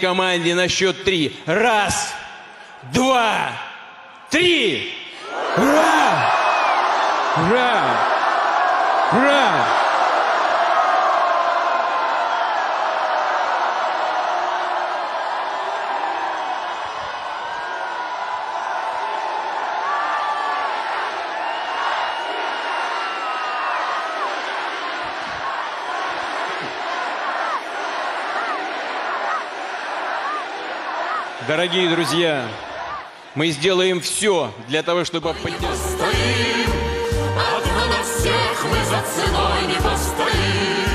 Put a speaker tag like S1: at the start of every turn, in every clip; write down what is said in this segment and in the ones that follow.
S1: команде на счет три. Раз, два, три! Ура! Ура! Ура! Дорогие друзья, мы сделаем все для того, чтобы поддержать...
S2: Стоим, одна на всех мы за ценой не постоим.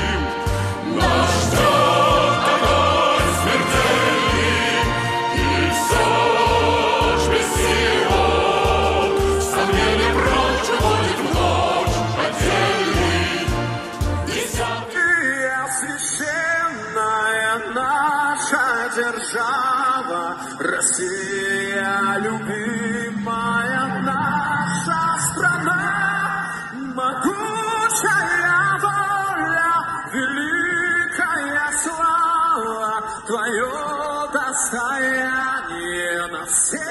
S3: Держава, Россия любимая наша страна, могучая воля, великая слава, твое достояние на всех.